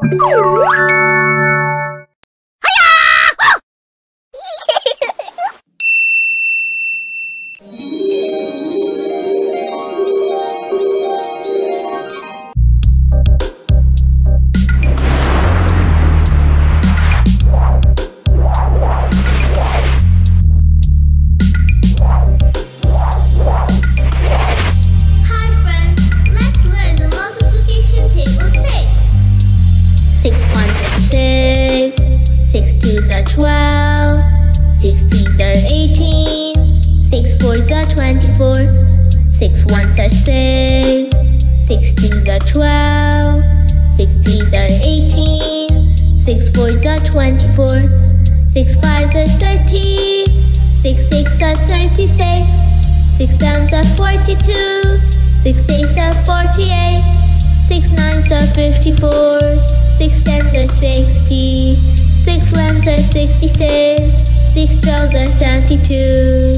Oh, 6, 6 2s are 12, 6 3s are 18, 6 4s are 24, 6 1s are 6, 6 2s are 12, 6 3s are 18, 6 4s are 24, 6 5s are 30, 6 6 are 36, 6 7s are 42, 6 8s are 48, 6 9s are 54, 6 10s are 60, 6 11s are 66, 6 12s are 72.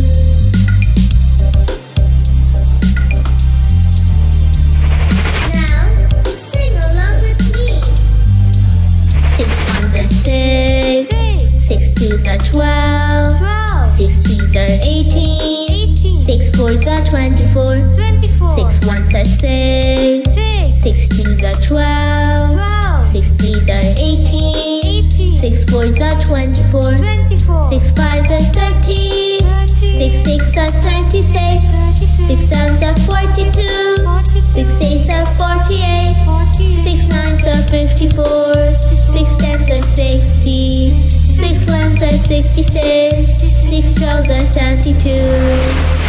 Now, sing along with me. 6 1s are 6, 6 2s are 12, 6 3s are 18, 6 4s are 24, 6 1s are 6, 6 4s are 24, 6 5s are 30, 6 6 are 36, 6 7s are 42, 6 8s are 48, 6 9s are 54, 6 10s are 60, 6 11s are 66, 6 12s are 72.